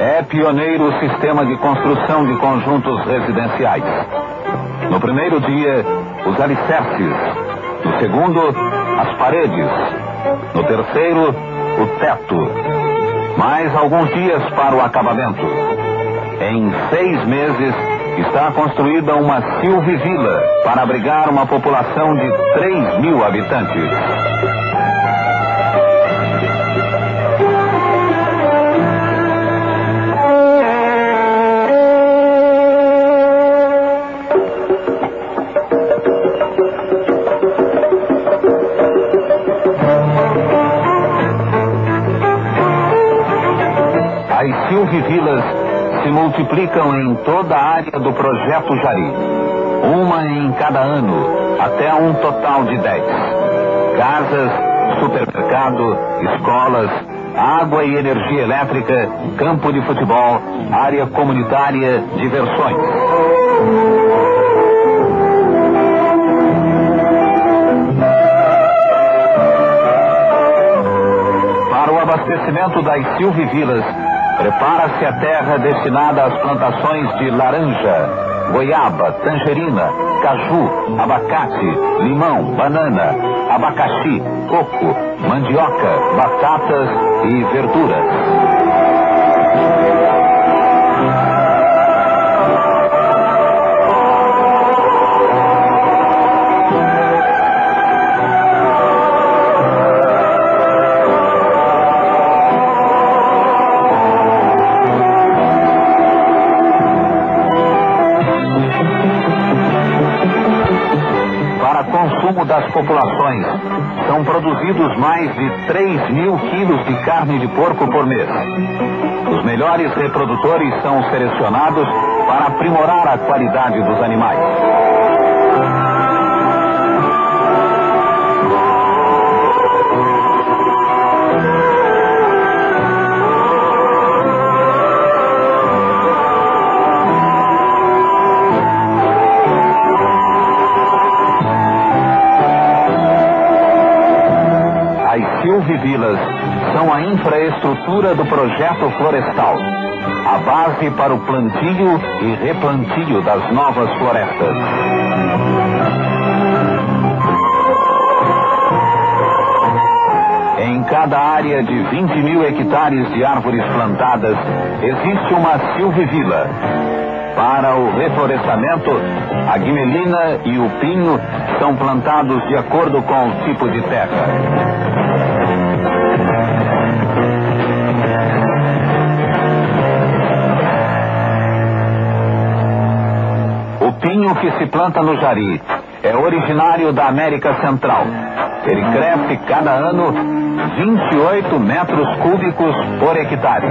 É pioneiro o sistema de construção de conjuntos residenciais. No primeiro dia, os alicerces. No segundo, as paredes. No terceiro, o teto. Mais alguns dias para o acabamento. Em seis meses, está construída uma Silvivila para abrigar uma população de 3 mil habitantes. As Silvivilas se multiplicam em toda a área do projeto Jari. Uma em cada ano, até um total de dez. Casas, supermercado, escolas, água e energia elétrica, campo de futebol, área comunitária, diversões. Para o abastecimento das Silvivilas, Prepara-se a terra destinada às plantações de laranja, goiaba, tangerina, caju, abacate, limão, banana, abacaxi, coco, mandioca, batatas e verduras. São produzidos mais de 3 mil quilos de carne de porco por mês. Os melhores reprodutores são selecionados para aprimorar a qualidade dos animais. Silvivilas são a infraestrutura do projeto florestal, a base para o plantio e replantio das novas florestas. Em cada área de 20 mil hectares de árvores plantadas, existe uma silvivila. Para o reflorestamento, a guimelina e o pinho são plantados de acordo com o tipo de terra. Pinho que se planta no Jari é originário da América Central. Ele cresce cada ano 28 metros cúbicos por hectare.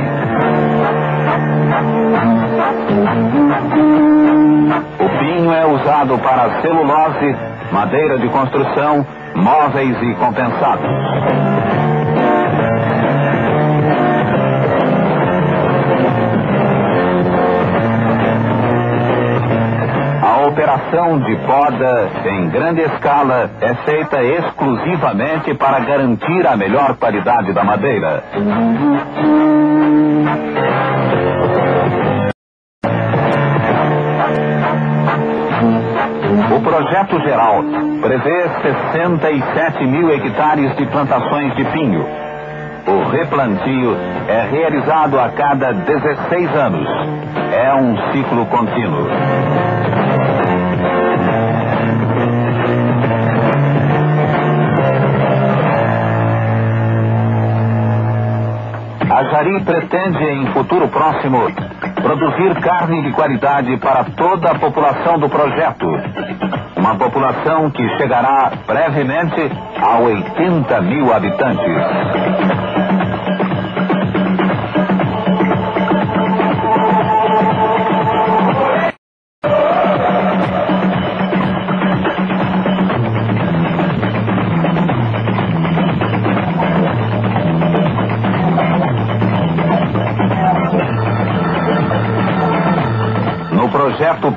O pinho é usado para celulose, madeira de construção, móveis e compensados. Operação de poda em grande escala é feita exclusivamente para garantir a melhor qualidade da madeira. O projeto geral prevê 67 mil hectares de plantações de pinho. O replantio é realizado a cada 16 anos. É um ciclo contínuo. A Jari pretende, em futuro próximo, produzir carne de qualidade para toda a população do projeto. Uma população que chegará brevemente a 80 mil habitantes.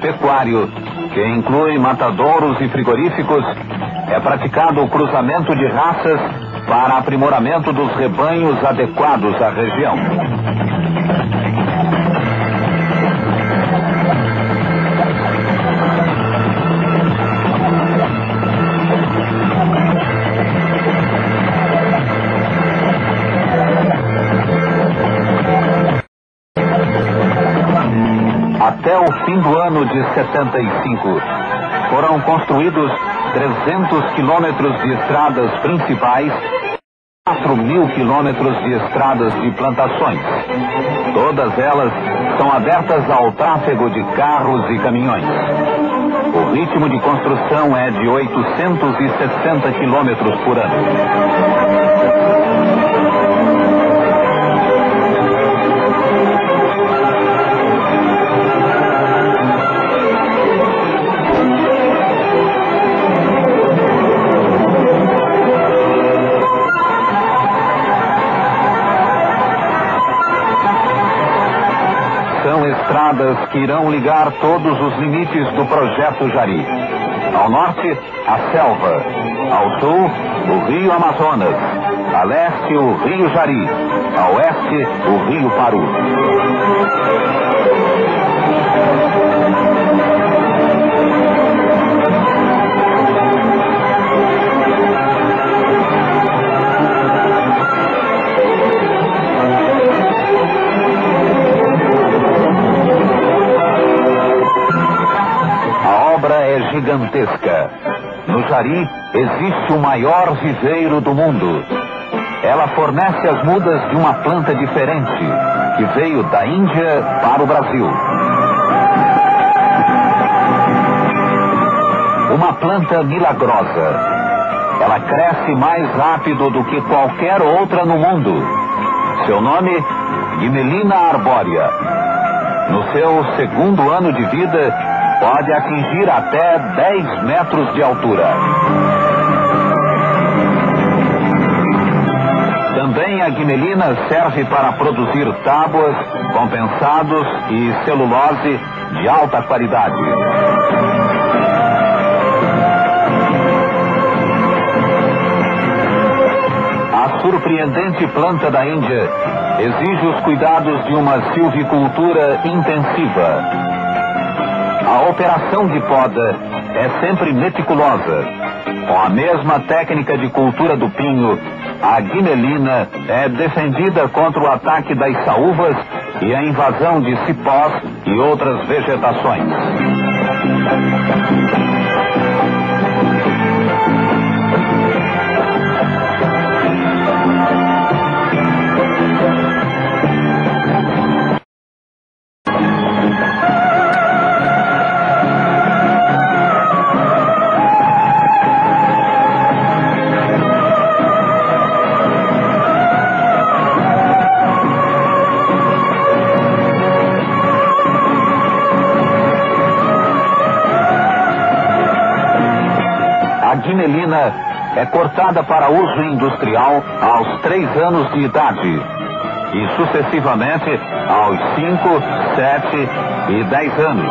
Pecuário, que inclui matadouros e frigoríficos, é praticado o cruzamento de raças para aprimoramento dos rebanhos adequados à região. Fim do ano de 75, foram construídos 300 quilômetros de estradas principais, 4 mil quilômetros de estradas de plantações. Todas elas são abertas ao tráfego de carros e caminhões. O ritmo de construção é de 860 quilômetros por ano. Que irão ligar todos os limites do projeto Jari. Ao norte, a selva. Ao sul, o rio Amazonas. A leste, o rio Jari. A oeste, o rio Paru. Jari existe o maior viveiro do mundo. Ela fornece as mudas de uma planta diferente, que veio da Índia para o Brasil. Uma planta milagrosa. Ela cresce mais rápido do que qualquer outra no mundo. Seu nome, Guimelina arbórea. No seu segundo ano de vida, pode atingir até 10 metros de altura. Também a guimelina serve para produzir tábuas, compensados e celulose de alta qualidade. A surpreendente planta da Índia exige os cuidados de uma silvicultura intensiva. A operação de poda é sempre meticulosa. Com a mesma técnica de cultura do pinho, a guimelina é defendida contra o ataque das saúvas e a invasão de cipós e outras vegetações. É cortada para uso industrial aos 3 anos de idade e sucessivamente aos 5, 7 e 10 anos.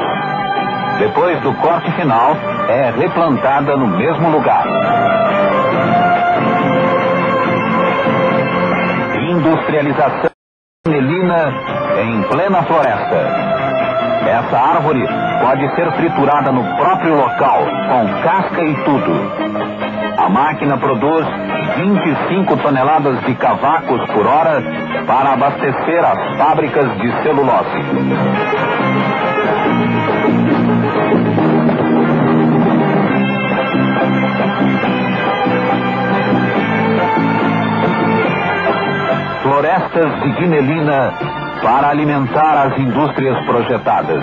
Depois do corte final, é replantada no mesmo lugar. Industrialização guimelina em plena floresta. Essa árvore pode ser triturada no próprio local, com casca e tudo. A máquina produz 25 toneladas de cavacos por hora para abastecer as fábricas de celulose. Florestas de guimelina para alimentar as indústrias projetadas.